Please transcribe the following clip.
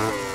Mm-hmm.